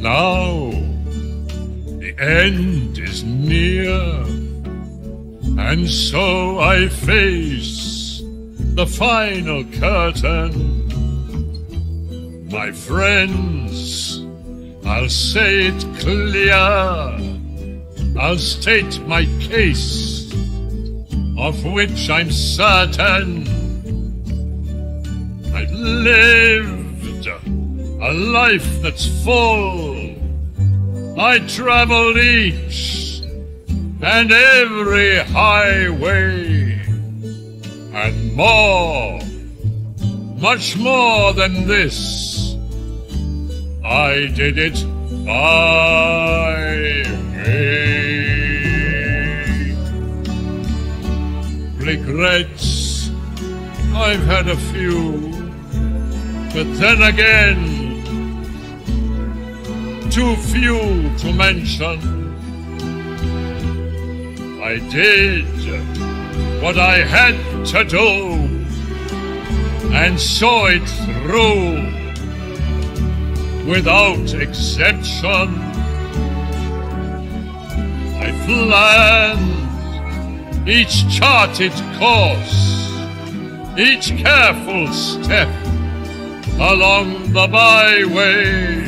now the end is near, and so I face the final curtain. My friends, I'll say it clear, I'll state my case, of which I'm certain. I've lived a life that's full. I traveled each and every highway and more, much more than this. I did it my way. Regrets, I've had a few, but then again, too few to mention. I did what I had to do and saw it through without exception. I planned each charted course, each careful step along the byway,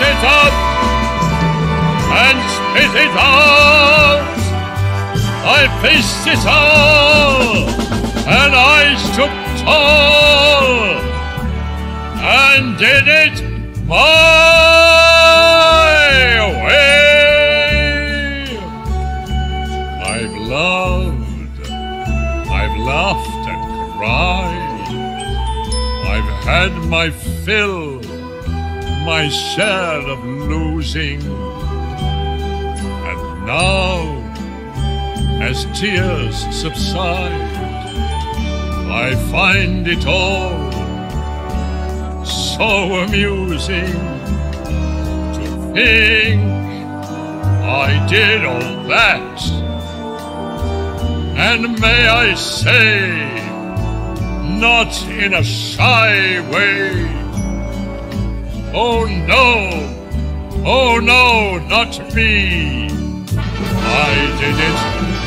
it up and spit it out. I faced it all, and I stood tall, and did it my way. I've loved, I've laughed and cried, I've had my fill, my share of losing. And now, as tears subside, I find it all so amusing to think I did all that. And may I say, not in a shy way. Oh no, oh no, not me. I did it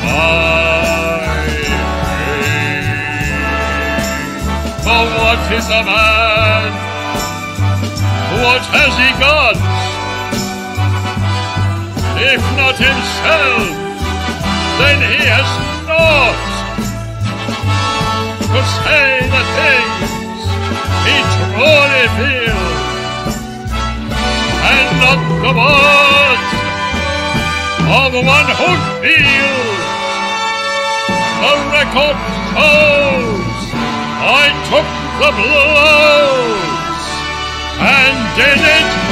my way. For what is a man? What has he got? If not himself, then he has not to say the things he truly feels, not the words of one who feels. The record shows I took the blows and did it